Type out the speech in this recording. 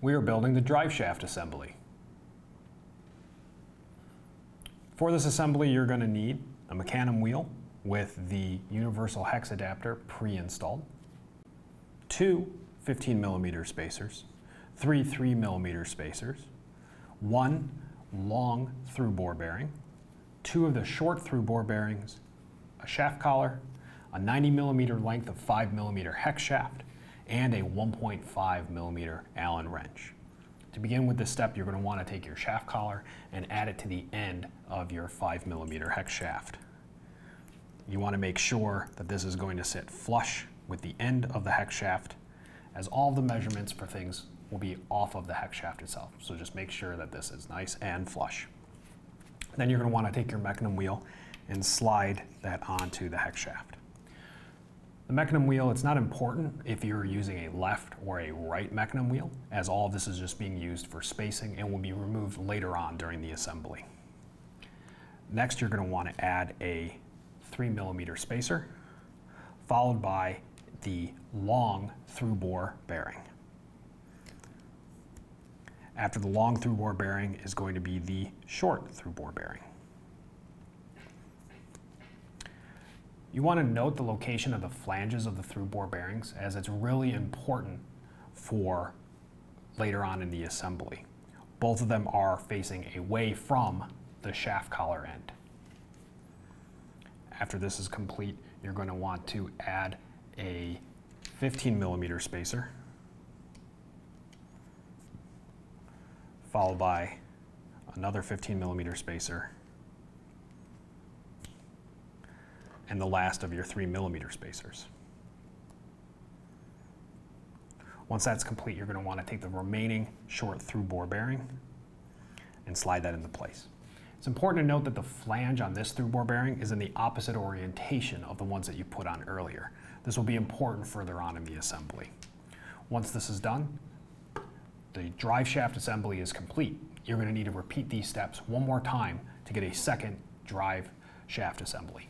we are building the drive shaft assembly. For this assembly, you're going to need a Mecanum wheel with the universal hex adapter pre-installed, two 15 millimeter spacers, three 3 millimeter spacers, one long through bore bearing, two of the short through bore bearings, a shaft collar, a 90 millimeter length of 5 millimeter hex shaft, and a 1.5 millimeter Allen wrench. To begin with this step, you're going to want to take your shaft collar and add it to the end of your 5 millimeter hex shaft. You want to make sure that this is going to sit flush with the end of the hex shaft as all the measurements for things will be off of the hex shaft itself. So just make sure that this is nice and flush. Then you're going to want to take your mecanum wheel and slide that onto the hex shaft. The mecanum wheel, it's not important if you're using a left or a right mecanum wheel, as all of this is just being used for spacing and will be removed later on during the assembly. Next, you're going to want to add a 3 millimeter spacer, followed by the long through bore bearing. After the long through bore bearing is going to be the short through bore bearing. You want to note the location of the flanges of the through bore bearings as it's really important for later on in the assembly. Both of them are facing away from the shaft collar end. After this is complete, you're going to want to add a 15 millimeter spacer, followed by another 15 millimeter spacer, and the last of your three millimeter spacers. Once that's complete, you're going to want to take the remaining short through bore bearing and slide that into place. It's important to note that the flange on this through bore bearing is in the opposite orientation of the ones that you put on earlier. This will be important further on in the assembly. Once this is done, the drive shaft assembly is complete. You're going to need to repeat these steps one more time to get a second drive shaft assembly.